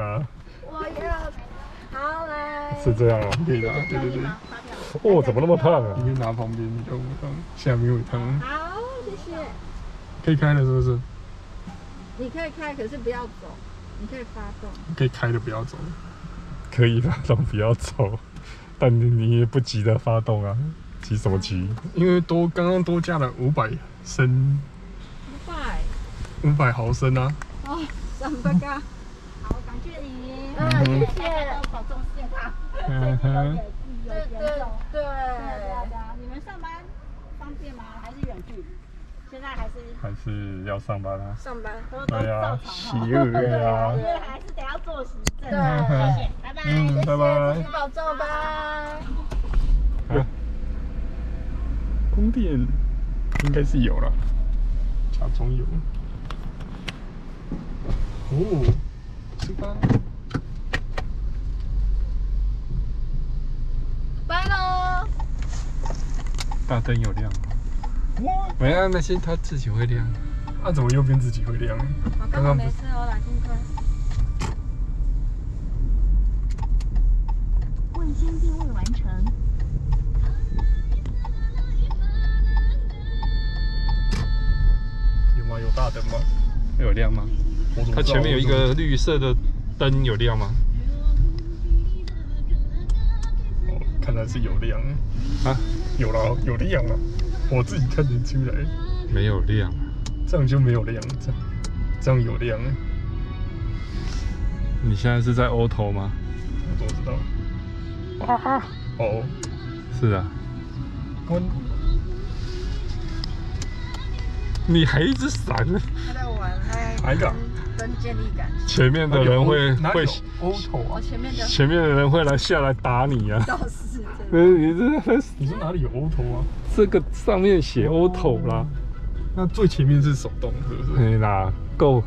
啦，我要好来。是这样哦。对的，对对对，哦，怎么那么烫啊你？可以拿旁边，你就当下面会烫。好，谢谢。可以开了是不是？你可以开，可是不要走，你可以发动。可以开的不要走。可以发动，不要走，但你你也不急着发动啊，急什么急？因为多刚刚多加了五百升，五百五百毫升啊。哦，三百个。谢你，嗯，谢谢。保重健康，嗯。哼，有对对。对。大家，你们上班。方便吗？还是远距？现在还是还是要上班。啊？上班。都都对啊照常喜哈。对啊因为还是得要做行政。对谢谢，拜拜。嗯，拜自拜己。保重，拜。啊，宫殿应该是有了，假装有。哦，出发。拜喽。大灯有亮吗？没啊，那些它自己会亮。啊，怎么右边自己会亮？我刚刚没事，我来听课。问心定位完成。有吗？有大灯吗？有亮吗？它前面有一个绿色的灯，有亮吗？哦看来是有亮。啊，有了，有亮了，我自己看得出来，没有亮。这样就没有亮，这样这样有亮，你现在是在 auto 吗？我怎么知道？啊，哦，是啊，关。你还一直闪？呢，他在玩，他哪一个啊跟建立感。前面的人会会欧头啊？前面的前面的人会来下来打你啊！倒是真的。呃，你这你说哪里有 auto 啊？这个上面写 auto 啦，那最前面是手动，是不是？对啦，够。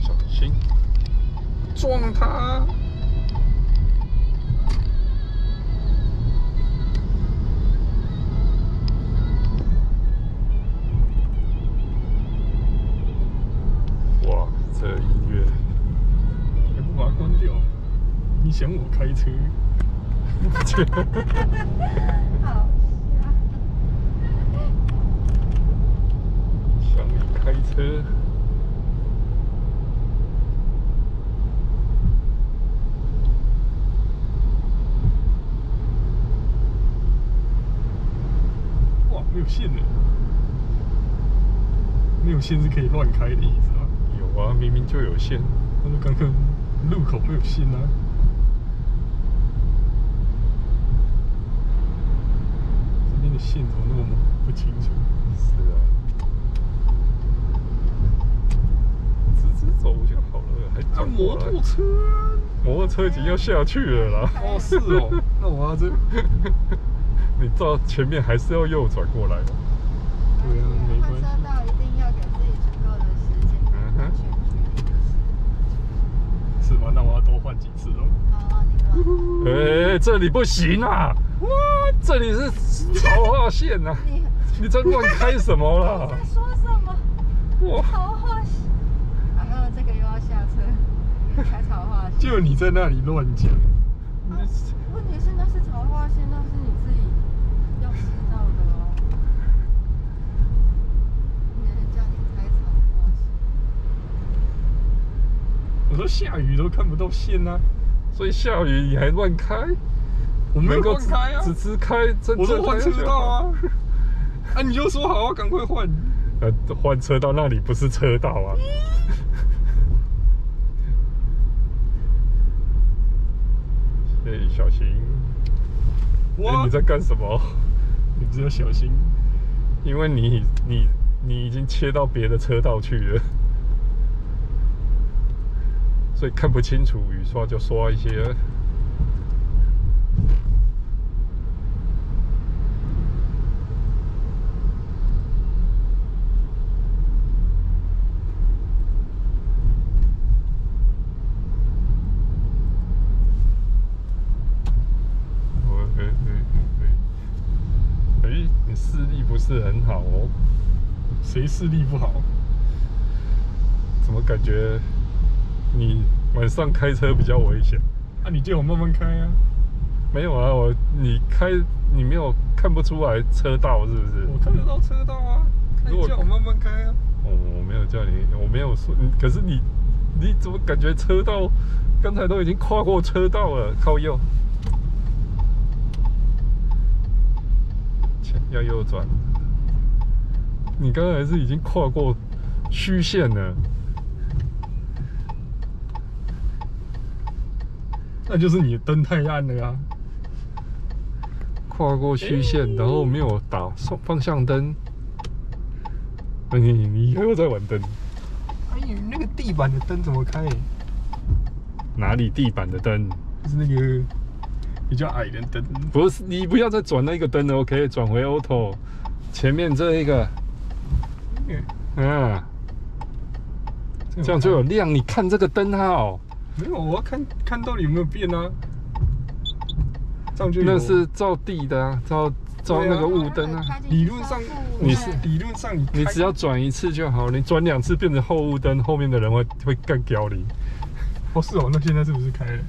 小心！撞它！你想我开车？好 想你开车。哇，没有线呢，没有线是可以乱开的意思吗？有啊，明明就有线。但是刚刚路口没有线啊。这边的线怎么那么不清楚？是啊，直直走就好了，还啊，转摩托车！摩托车已经要下去了啦。哦，是哦，那我要这 你到前面还是要右转过来。对啊，没关系。换车道一定要给自己足够的时间嗯哼安全距离就是。是吗？那我要多换几次哦。哎、这里不行啊！哇，这里是潮化线啊！你你在乱开什么啦？在说什么？哇，草化线。然后这个又要下车，开草化线。就你在那里乱讲，啊问题是那是草化线，那是你自己要知道的哦。没人叫你开草化线。我说下雨都看不到线啊，所以下雨你还乱开？我没有能够乱开啊，只是开真我都换车道啊！啊。啊，你就说好啊，赶快换。呃，换车道那里不是车道啊！哎、小心！哎、哇你在干什么？你只要小心。因为你你你已经切到别的车道去了，所以看不清楚，雨刷就刷一些。我你视力不是很好哦，谁视力不好？怎么感觉你晚上开车比较危险？啊，你叫我慢慢开啊。没有啊，我你开你没有看不出来车道是不是？我看得到车道啊，那如果你叫我慢慢开啊。哦，我没有叫你，我没有说，你可是你你怎么感觉车道刚才都已经跨过车道了？靠右，前要右转。你刚才是已经跨过虚线了，那就是你的灯太暗了啊。跨过虚线，然后没有打方方向灯。那你你又在玩灯？哎，你那个地板的灯怎么开？哪里地板的灯？就是那个比较矮的灯。不是，你不要再转那个灯了，OK？转回 auto，前面这一个，嗯，这样就有亮。你看这个灯号，没有，我要看看到底有没有变啊。这样就那是照地的啊，照照那个雾灯啊。理论上你是理论上你你只要转一次就好，你转两次变成后雾灯，后面的人会会更屌你。哦是哦，那现在是不是开了？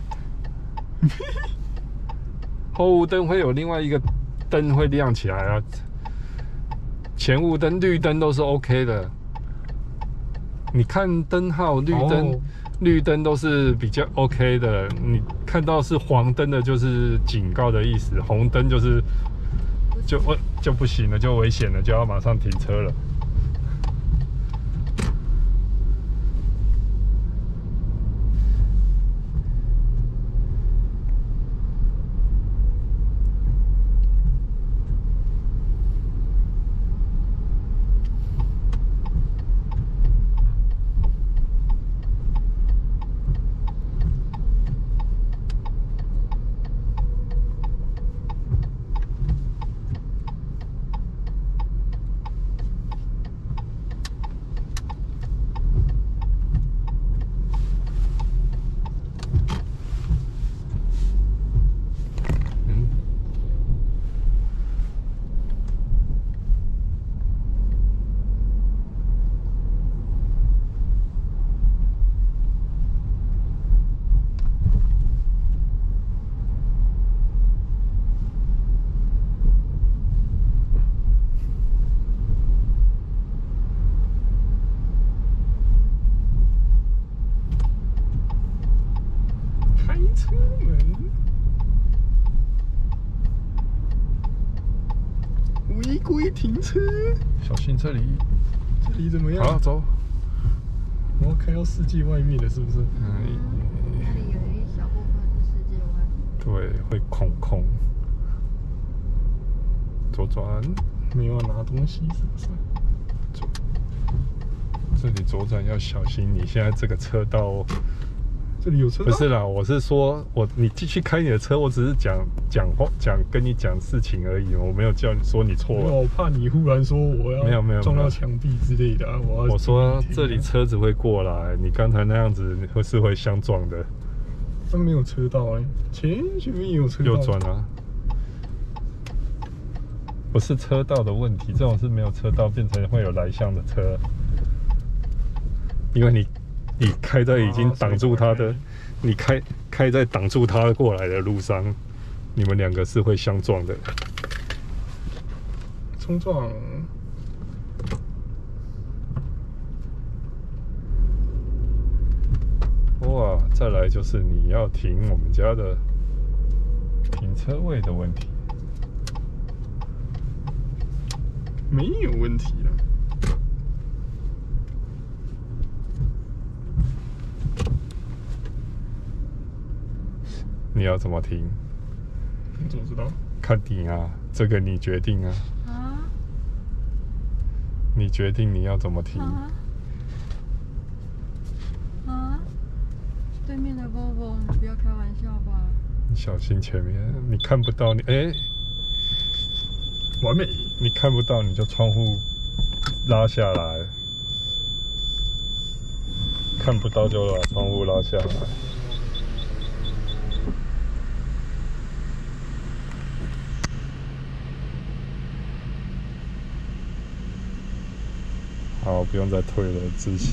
后雾灯会有另外一个灯会亮起来啊，前雾灯、绿灯都是 OK 的。你看灯号，绿灯、哦绿灯都是比较 OK 的。你看到是黄灯的，就是警告的意思；红灯就是就呃就不行了，就危险了，就要马上停车了。嗯，开车门，违规停车，小心这里。这里怎么样？好，走。我要开到世界外面了，是不是？嗯，那里有一小部分是世界外。对，会空空。左转，没有要拿东西，是不是？左。这里左转要小心，你现在这个车道这里有车道？不是啦，我是说我你继续开你的车，我只是讲讲话讲跟你讲事情而已，我没有叫你说你错，了。我怕你忽然说我要没有没有撞到墙壁之类的啊！我要我说停这里车子会过来，你刚才那样子会是会相撞的，那没有车道哎、前前面也有车道，右转啊。不是车道的问题，这种是没有车道变成会有来向的车，因为你你开在已经挡住他的，你开开在挡住他过来的路上，你们两个是会相撞的。冲撞。哇，再来就是你要停我们家的停车位的问题。没有问题了。你要怎么停？你怎么知道？看你啊，这个你决定啊，啊你决定你要怎么停。啊啊！对面的 Volvo，你不要开玩笑吧？你小心前面，你看不到你哎、完美。你看不到你就窗户拉下来，看不到就把窗户拉下来。好，不用再退了，自己。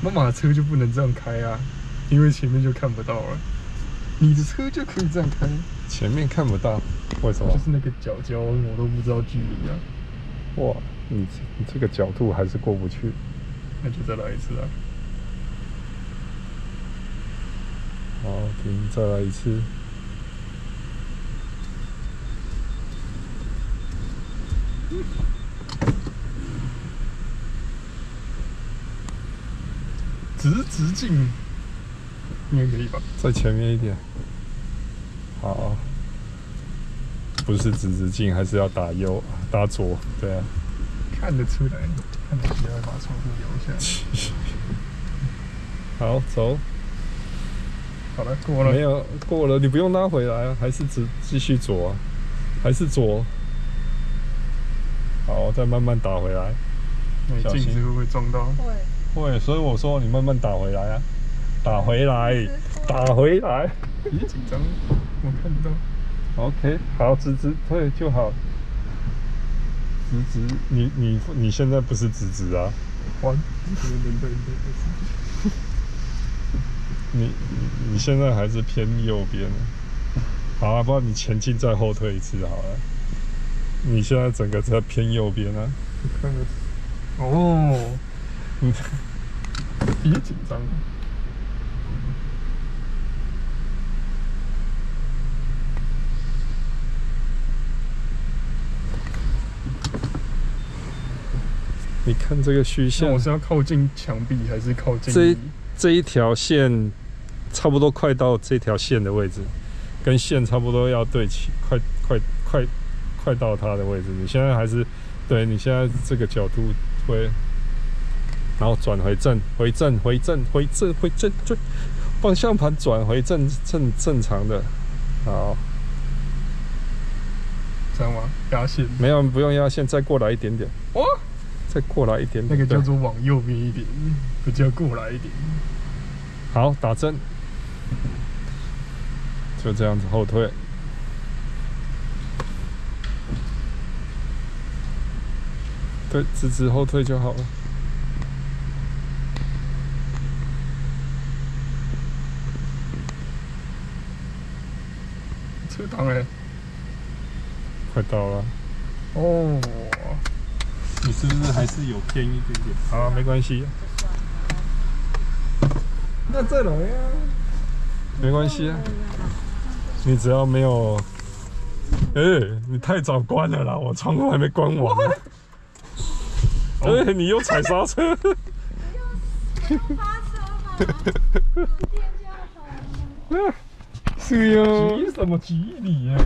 妈妈的车就不能这样开啊，因为前面就看不到了。你的车就可以这样开，前面看不到，为什么就？是那个角角我都不知道距离啊，哇，你你这个角度还是过不去。那就再来一次啊。好，停，再来一次。直直进，应该可以吧？在前面一点。好，不是直直进，还是要打右、打左，对啊。看得出来，看得出来，把窗户摇下来。好，走，好了，过了。没有过了，你不用拉回来啊，还是只继续左啊，还是左。好，再慢慢打回来。那你小心镜子会不会撞到？会。会，所以我说你慢慢打回来啊，打回来，打回来。别紧张，我看不到。OK，好，直直退就好。直直，你你你现在不是直直啊，弯，对对对对你你你现在还是偏右边。好啊，不然你前进再后退一次好了。你现在整个在偏右边啊。对，看个。哦，嗯，别紧张。你看这个虚那线我，是要靠近墙壁还是靠近这？这一条线差不多快到这条线的位置，跟线差不多要对齐，快快快快到它的位置。你现在还是对你现在这个角度会，然后转回正，回正，回正，回正，回正，正，方向盘转回正正正常的。好，这样吗？压线。没有不用压线，再过来一点点，哇，再过来一点点。那个叫做往右边一点，不叫过来一点。好，打针，就这样子后退。对，直直后退就好了。车档哎。快到了，哦，你是不是还是有偏一点点？好，没关系，那再来呀。没关系啊。你只要没有，哎、你太早关了啦，我窗户还没关完呢。哎、你又踩刹车。发车嘛，有电就好了。是哟。急什么急你呀？